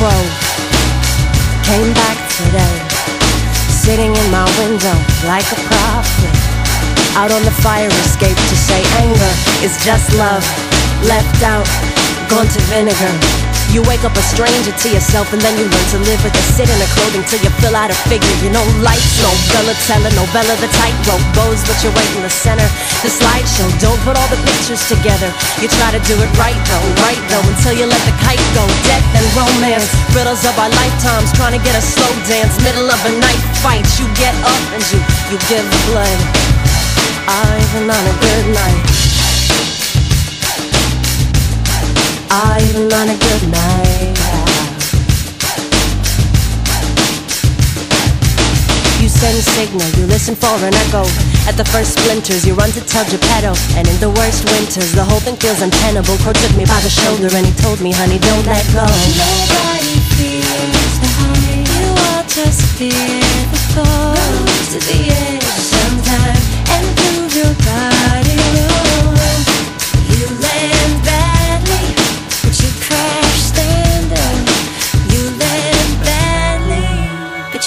crow came back today, sitting in my window like a prophet. Out on the fire escape to say anger is just love, left out, gone to vinegar. You wake up a stranger to yourself and then you learn to live with the sit in the clothing till you fill out a figure. You know, life's no Bella novella, the tightrope bows, but you're right in the center. The slideshow, don't put all the pictures together. You try to do it right though, right though, until you let the kite go. Death and romance, riddles of our lifetimes, trying to get a slow dance. Middle of a night fight, you get up and you, you give blood. Even on a good night. even on signal, you listen for an echo. At the first splinters, you run to tell Geppetto. And in the worst winters, the whole thing feels untenable. Crow took me by the shoulder and he told me, honey, don't let go. Nobody feels the height, you all just fear the fall. to the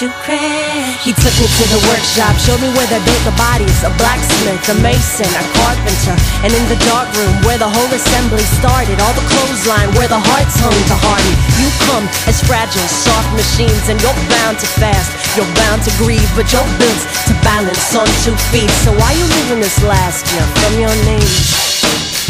you crash. He took me to the workshop, showed me where they built the bodies A blacksmith, a mason, a carpenter And in the dark room where the whole assembly started All the clothesline where the hearts hung to harden You come as fragile, soft machines And you're bound to fast, you're bound to grieve But you're built to balance on two feet So why you living this last year from your knees?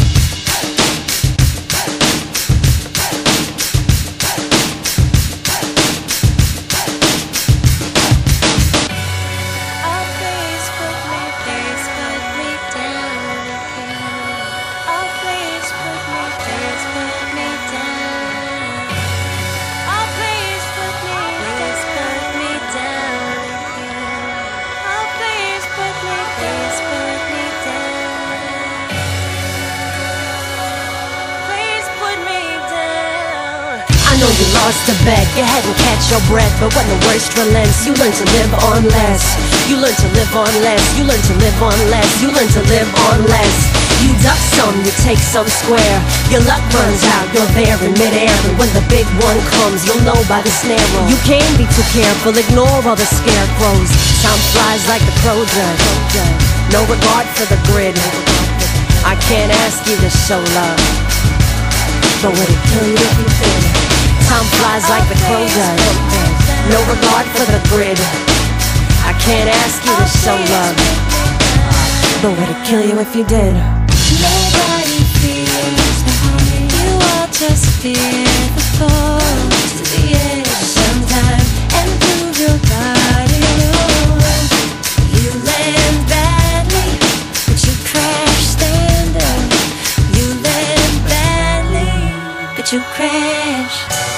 Know you lost a bet, you hadn't catch your breath. But when the worst relents, you learn to live on less. You learn to live on less, you learn to live on less. You learn to live on less. You duck some, you take some square. Your luck runs out, you're there in midair. And when the big one comes, you'll know by the snare. Roll You can't be too careful, ignore all the scarecrows. Time flies like the crow does No regard for the grid. I can't ask you to show love. But would it kill you if you did? Time flies like the crow does. No regard for the grid. I can't ask you to show love. But would it kill you if you did? Nobody feels. You all just fear the fall to the edge sometime and prove your body. You land badly, but you crash standard. You land badly, but you crash.